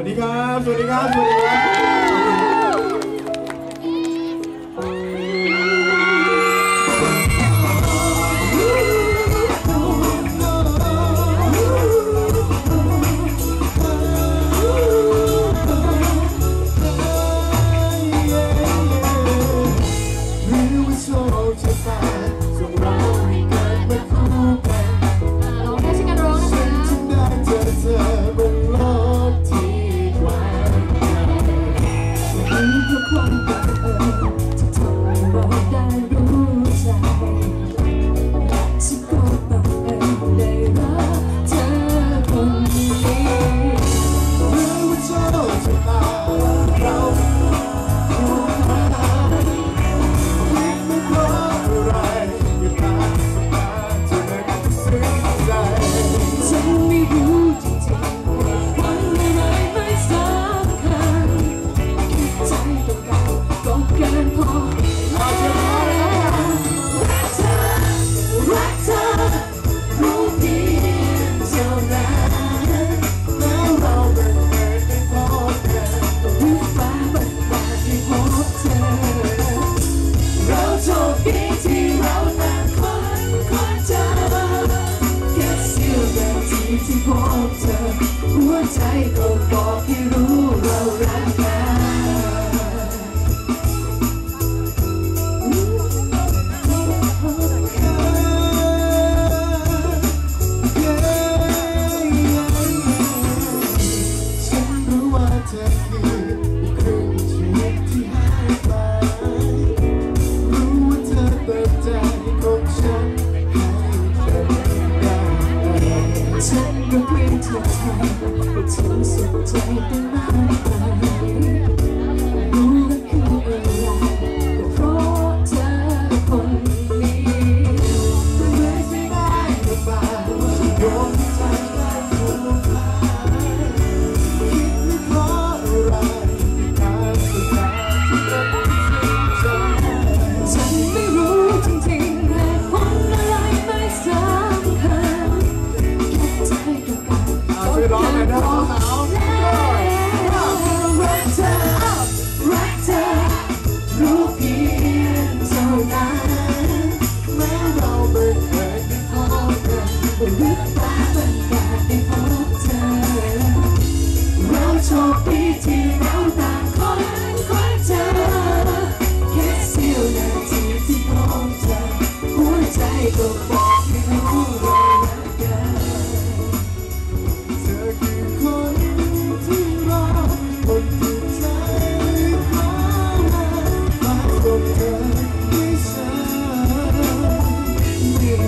วัสดีครับ สวัสดีครับ สวัสดีครับหรือว่าโชคชะตา ว สุขใ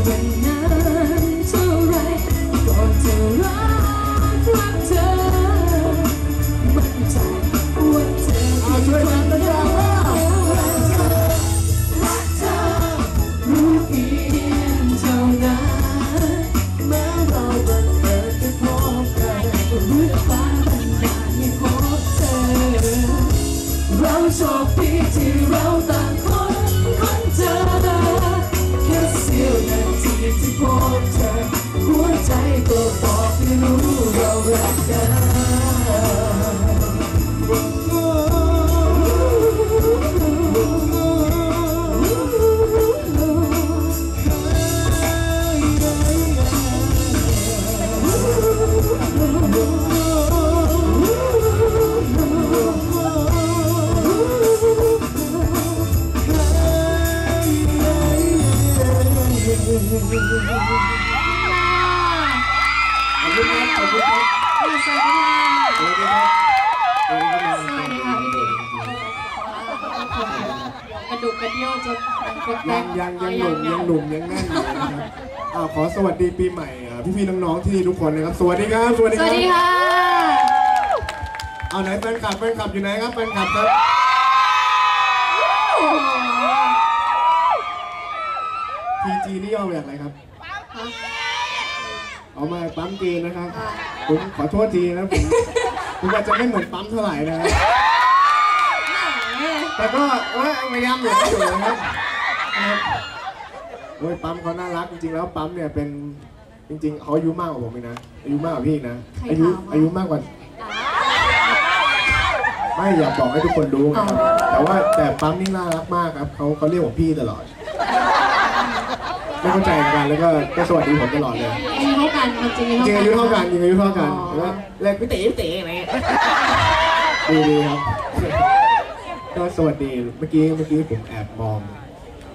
ไม่ ขอบคุณครับขอบคุณครับสวัสดีค่ะสวัสดีครับสวัสดีครับสวัสดีค่ะพี่ติ๋มกระดูกกระเดี่ยวจนมันกดแตยังยังยังหนุ่มยังหนุ่มยังแน่นอยู่นะครับอ้าวขอสวัสดีปีใหม่อ่พี่น้องๆที่ทุกคนนะครับ สวัสดีครับสวัสดีควัรัสบดีค่ะเอาไหนแฟนคลับแฟนคลับอยู่ไหนครับแฟนคลับครับ พีจีนี่ย่อมาจากอะไรครับเอามาปั๊มเกณฑ์นะครับค่ะผมขอโทษทีนะผมผมอาจจะไม่เหมือนปั๊มเท่าไหร่นะครับแหมแต่ก็เอ้ยพยายามเหมือนอยู่นะครับนะครับโอ้ยปั๊มเขาน่ารักจริงๆแล้วปั๊มเนี่ยเป็นจริงๆเขาอายุมากกว่าผมอีกนะอายุมากกว่าพี่อีกนะอายุอายุมากกว่าอ่าไม่อยากบอกให้ทุกคนรู้นะครับอ๋อแต่ว่าแต่ปั๊มนี่น่ารักมากครับเขาเขาเรียกผมพี่ตลอด ไม่เข้าใจเหมือนกันแล้วก็ก็สวัสดีผมตลอดเลยอายุเท่ากันมันจริงจริงอายุเท่ากันจริงอายุเท่ากันอ๋อแล้วก็แรกพี่เต๋พี่เต๋อะไรเงี้ยดีดีครับ ก็สวัสดีเมื่อกี้เมื่อกี้ผมแอบมอง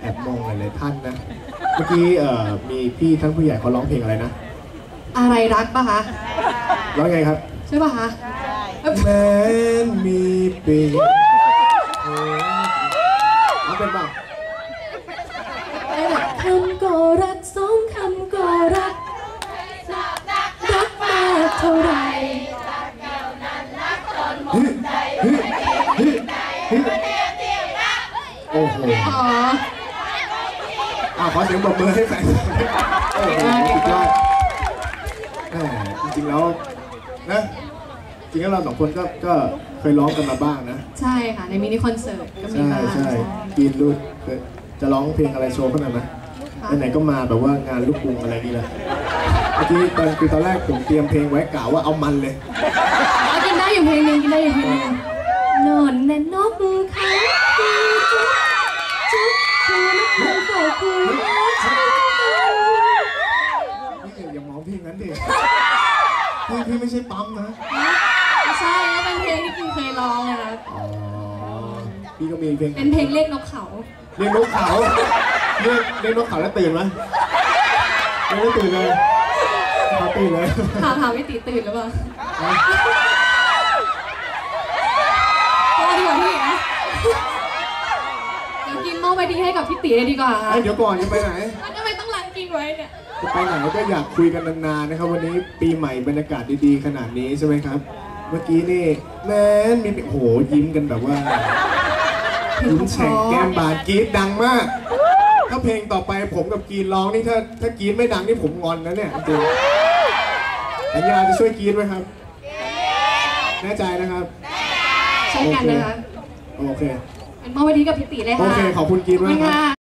แอบมองหลายๆท่านนะ เมื่อกี้เอ่อมีพี่ท่านผู้ใหญ่เขาร้องเพลงอะไรนะ อะไรรักปะคะร้องไงครับ ใช่ปะคะแม้นมีปีกร้องเป็นเปล่า อ้โหอ๋ออะขอเสียงปรบมือให้แฟนโอ้โหสุดยอดแหมจริงๆแล้วนะจริงๆแล้วเราสองคนก็ก็เคยร้องกันมาบ้างนะ ใช่ค่ะ ในมินิคอนเสิร์ตก็มีใช่บ้างใช่กินรูดเคยจะร้องเพลงอะไรโชว์เขาหน่อยไหมไหนๆก็มาแบบว่างานลูกกรุงอะไรนี่แหละเมื่อกี้ตอนคือตอนแรกผมเตรียมเพลงไว้กะว่าเอามันเลยอ๋อกินได้อยู่เพลงหนึงกินได้อยู่เพลงหนึงนอนแน่นนกเขาจุ๊บจุ๊บคือนก เขาเขาคือนี่อย่ามองเพลงนั้นดิพี่พี่ไม่ใช่ปั๊มนะ ไม่ใช่ก็เป็นเพลงที่กินเคยร้องอะนะอ๋อ พี่ก็มีเพลงเป็นเพลงเรียกนกเขาเรียกนกเขาเรียกเรียกนกเขาแล้วตื่นไหมเรียกแล้วตื่นเลยเขาตื่นเลยถามถามพี่ตีตื่นหรือเปล่าพอดีกว่าพี่นะ เดี๋ยวกินหม้อไปดีให้กับพี่ตีเลยดีกว่าค่ะเอ้ยเดี๋ยวก่อนจะไปไหน แล้วทำไมต้องรังกินไว้เนี่ย จะไปไหนก็อยากคุยกันนานๆนะครับ วันนี้ปีใหม่บรรยากาศดีๆขนาดนี้ใช่ไหมครับ เมื่อกี้นี่แม้นมีโอ้โหยิ้มกันแบบว่ายิ้มแฉ่งแก้มบานกรี๊ดดังมาก ถ้าเพลงต่อไปผมกับกรีนร้องนี่ถ้าถ้ากรี๊ดไม่ดังนี่ผมงอนนะเนี่ยจริงๆสัญญาจะช่วยกรี๊ดไหมครับแน่ใจนะครับ ใช่วยกันนะคะ โอเคเป็นห ม้อไปดีกับพี่ตีเลยโอค่ะเค ขอบคุณกรี๊ดขอบมาคุกณครับค่ะ